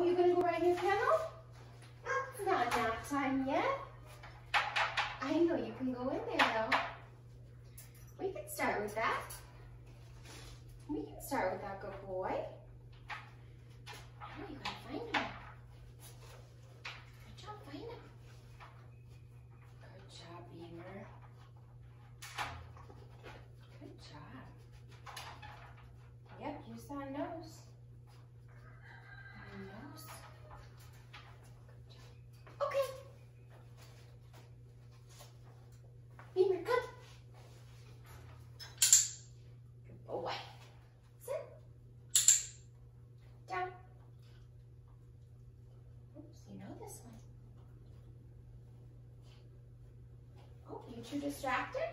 Oh, you gonna go right in your kennel? It's not nap time yet. I know you can go in there though. We can start with that. We can start with that good boy. Now you gotta find him. Good job, find him. Good job, Beamer. Good job. Yep, use that nose. That nose. Okay. Beamer, come. Good boy. Sit. Down. Oops, you know this one. Oh, you too distracted?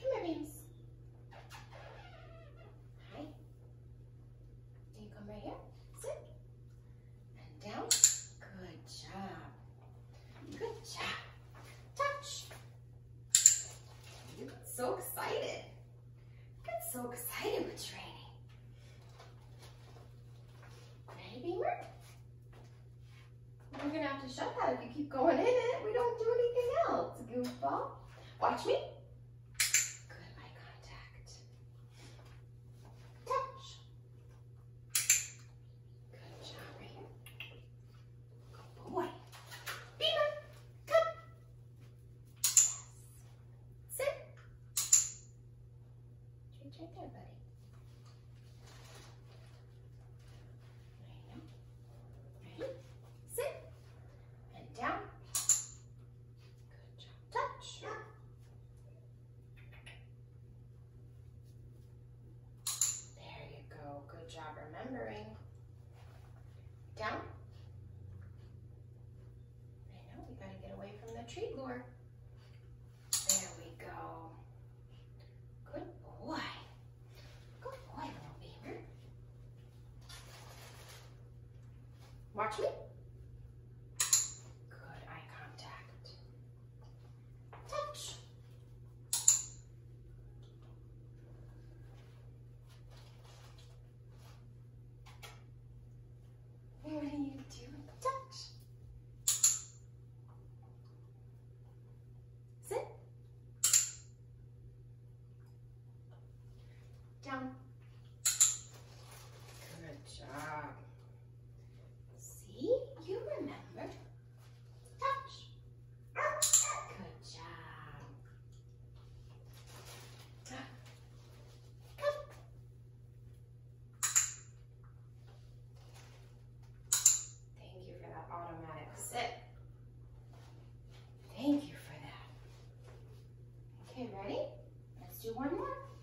Come here, Beams. Hi. Do you come right here? Sit. And down. Good job. Good job. Touch. You get so excited. Get so excited with training. Ready, Beamer? We're gonna have to shut that if you keep going in it. We don't do anything else, goofball. Watch me. Good eye contact. Touch. Good job, right here. Good boy. Beamer, come. Yes. Sit. Treat right there, buddy. There you go. Ready? Sit. And down. Good job. Touch. There you go. Good job remembering. Down. I know, we gotta get away from the treat lure. There we go. Good boy. Good boy, little beaver. Watch me. Down. Good job. See? You remember. Touch. Good job. Thank you for that automatic sit. Thank you for that. Okay, ready? Let's do one more.